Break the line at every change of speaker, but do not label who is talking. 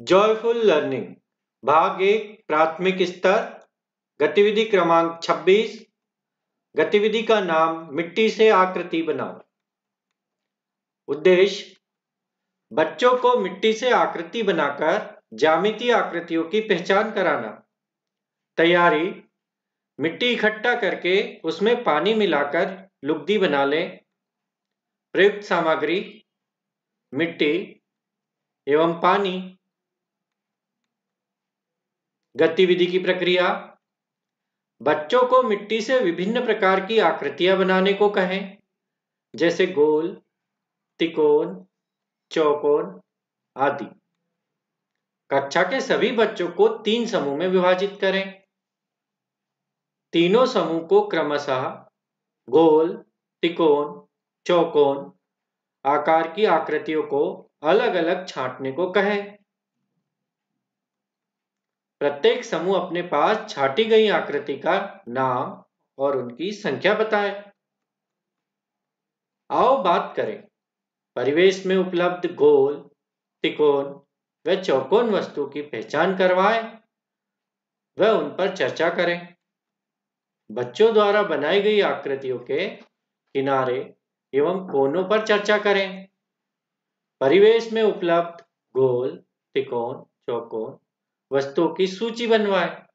Joyful learning भाग एक, प्राथमिक स्तर. गतिविधि क्रमांक 26 गतिविधि का नाम मिट्टी से आकृति बनाओ। उद्देश्य, बच्चों को मिट्टी से आकृति बनाकर ज्यामितीय आकृतियों की पहचान कराना। तैयारी, मिट्टी इकट्ठा करके उसमें पानी मिलाकर लुगदी बना लें। प्रयुक्त सामग्री, मिट्टी एवं पानी। गतिविधि की प्रक्रिया। बच्चों को मिट्टी से विभिन्न प्रकार की आकृतियाँ बनाने को कहें, जैसे गोल तिकोन चौकोन आदि। कक्षा के सभी बच्चों को तीन समूह में विभाजित करें। तीनों समूह को क्रमशः गोल तिकोन चौकोन आकार की आकृतियों को अलग अलग छांटने को कहें। प्रत्येक समूह अपने पास छाटी गई आकृति का नाम और उनकी संख्या बताए। आओ बात करें। परिवेश में उपलब्ध गोल तिकोन व चौकोन वस्तु की पहचान करवाए व उन पर चर्चा करें। बच्चों द्वारा बनाई गई आकृतियों के किनारे एवं कोनों पर चर्चा करें। परिवेश में उपलब्ध गोल तिकोन चौकोन वस्तुओं की सूची बनवाएँ।